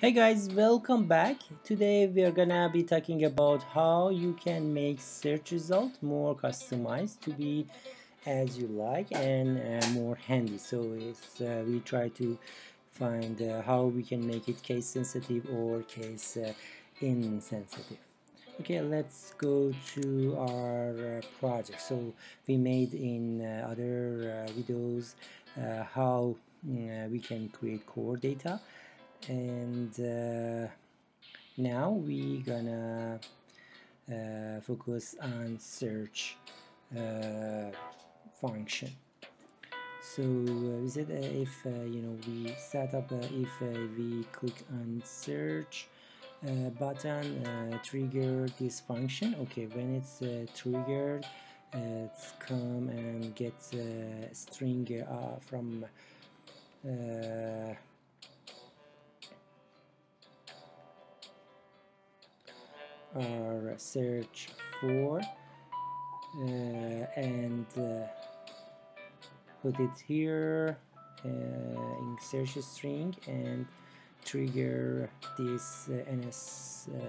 Hey guys, welcome back. Today we are gonna be talking about how you can make search result more customized to be as you like and uh, more handy. So it's, uh, we try to find uh, how we can make it case sensitive or case uh, insensitive. Okay, let's go to our uh, project. So we made in uh, other videos how mm, we can create core data and uh, now we gonna uh, focus on search uh, function. So uh, we said uh, if uh, you know we set up if we click on search button trigger this function? Okay when it's triggered it's come and get a string from our search for uh, and uh, put it here uh, in search string and trigger this uh, NS uh,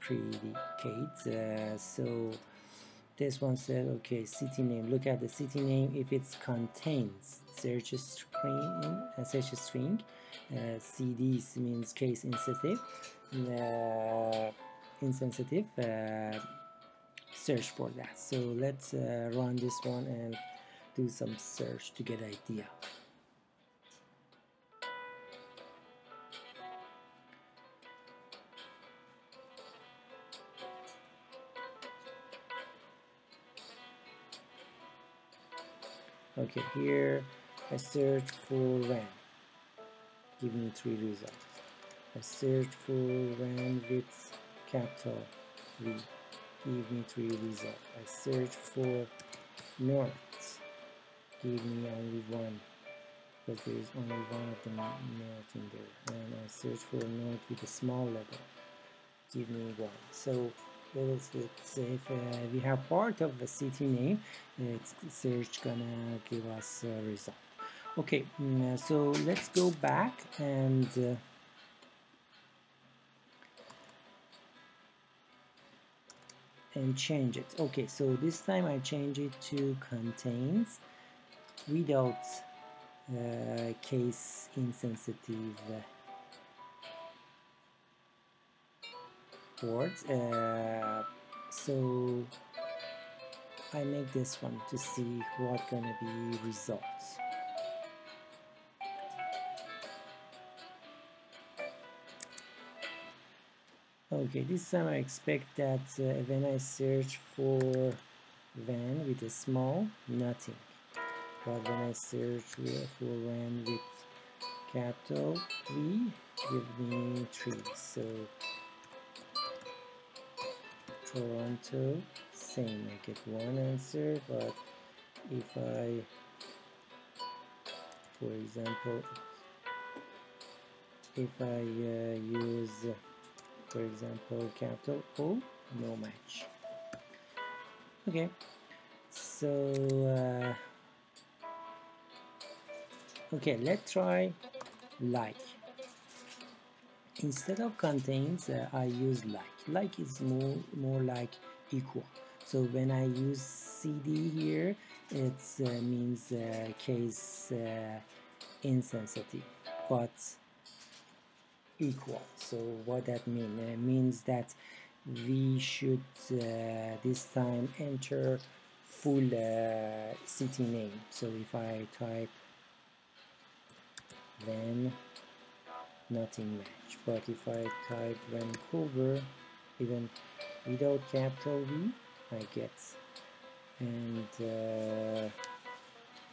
predicate uh, so this one said okay city name. Look at the city name. If it contains search string uh, search string CDs means case insensitive uh, insensitive uh, search for that. So let's uh, run this one and do some search to get idea okay here. I search for RAM give me three results. I search for RAM with capital V give me three results. I search for north. Give me only one. But there is only one of the north in there. And I search for north with a small letter. Give me one. So let's, say if uh, we have part of the city name. It's search gonna give us a result. Okay mm, so let's go back and uh, and change it. Okay so this time I change it to contains without uh, case insensitive uh, so I make this one to see what gonna be results. Okay this time I expect that uh, when I search for van with a small nothing. But when I search for van with capital V give me 3 so Toronto. Same I get one answer but if I for example if I uh, use for example capital O no match. Okay so uh, okay let's try like instead of contains uh, I use like. Like is more more like equal. So when I use CD here it uh, means uh, case uh, insensitive but equal. So what that mean? It means that we should uh, this time enter full uh, city name. So if I type then nothing match but if I type Vancouver even without capital V I get. And uh,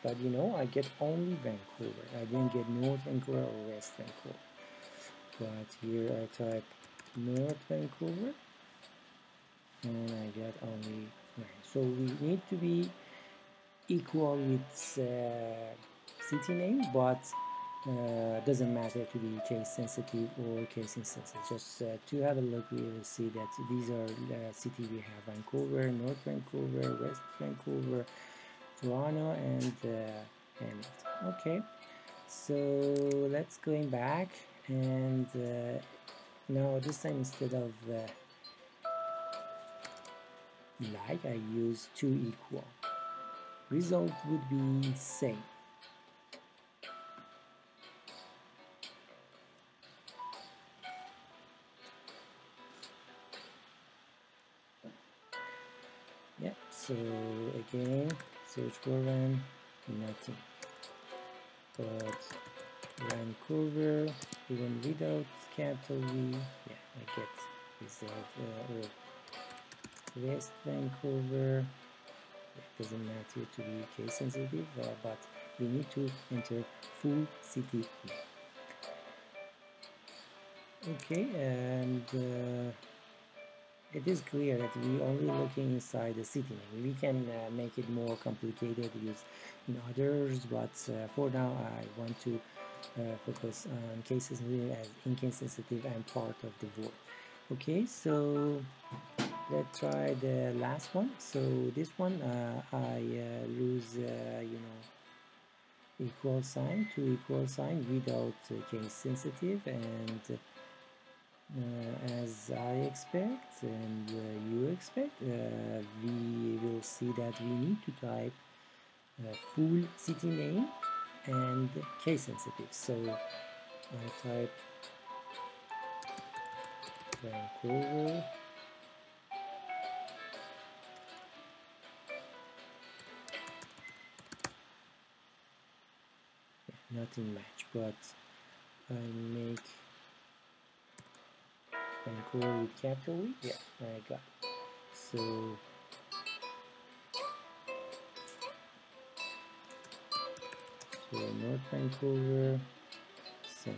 but you know I get only Vancouver I didn't get North Vancouver or West Vancouver but here I type North Vancouver and I get only 9 so we need to be equal with uh, city name but uh, doesn't matter to be case sensitive or case insensitive. Just uh, to have a look we will see that these are uh, city we have Vancouver North Vancouver West Vancouver Toronto and uh, and okay. So let's going back and uh, now this time instead of uh, like I use 2 equal. Result would be same so again search for run nothing but Vancouver even without capital V yeah I get result uh, or West Vancouver. It doesn't matter to be case sensitive uh, but we need to enter full city. Okay and uh, it is clear that we only looking inside the city name. We can uh, make it more complicated use in others, but uh, for now I want to uh, focus on cases as insensitive and part of the word. Okay, so let's try the last one. So this one uh, I uh, lose, uh, you know, equal sign to equal sign without case sensitive and uh, as I expect and uh, you expect, uh, we will see that we need to type full city name and case sensitive. So I type Vancouver. Nothing match, but I make Vancouver with capital V? Yeah, I got it. So so North uh, Vancouver, same.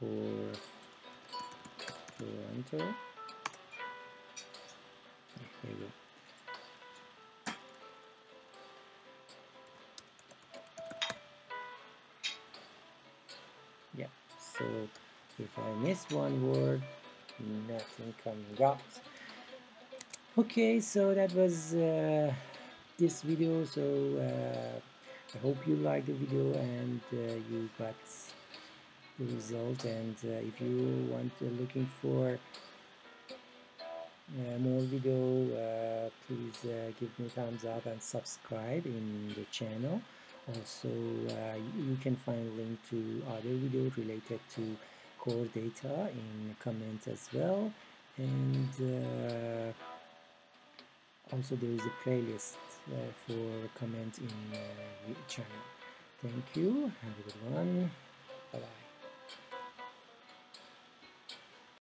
For Toronto. There you go. Yeah, so if I miss one word. Nothing comes out okay so that was uh, this video. So uh, I hope you liked the video and uh, you got the result. And uh, if you want uh, looking for uh, more video please give me thumbs up and subscribe in the channel. Also you can find link to other videos related to core data in comment as well. And uh, also there is a playlist uh, for comment in uh, the channel. Thank you. Have a good one